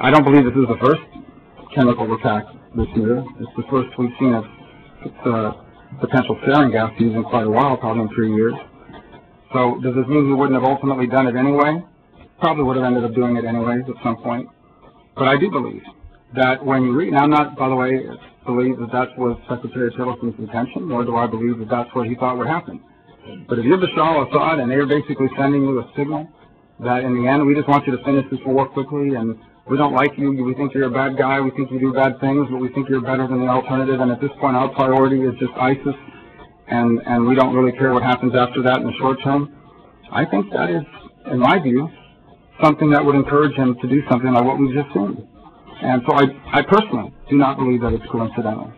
I don't believe this is the first chemical attack this year. It's the first we've seen of, uh, potential sarin gas used in quite a while, probably in three years. So does this mean he wouldn't have ultimately done it anyway? Probably would have ended up doing it anyways at some point. But I do believe that when you read, and I'm not, by the way, believe that that was Secretary Tillerson's intention, nor do I believe that that's what he thought would happen. But if you're Bashar al-Assad and they're basically sending you a signal that in the end, we just want you to finish this war quickly and we don't like you, we think you're a bad guy, we think you do bad things, but we think you're better than the alternative, and at this point our priority is just ISIS, and, and we don't really care what happens after that in the short term, I think that is, in my view, something that would encourage him to do something like what we've just seen. And so I, I personally do not believe that it's coincidental.